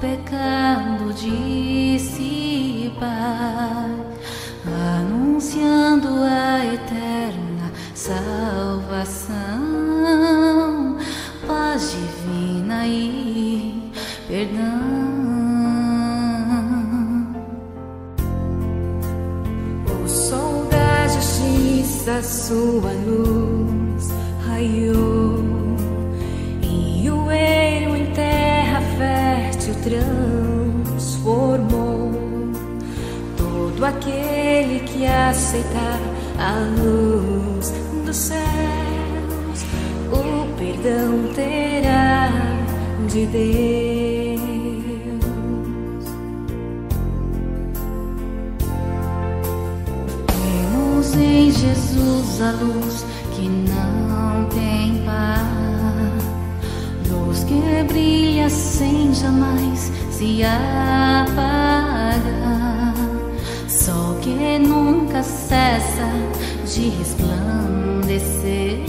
pecado dissipar, anunciando a eterna salvação, paz divina e perdão. O sol da justiça, sua luz raiou, transformou. Todo aquele que aceitar a luz dos céus, o perdão terá de Deus. Temos em Jesus a luz que não tem sem jamais se apagar, sol que nunca cessa de resplandecer,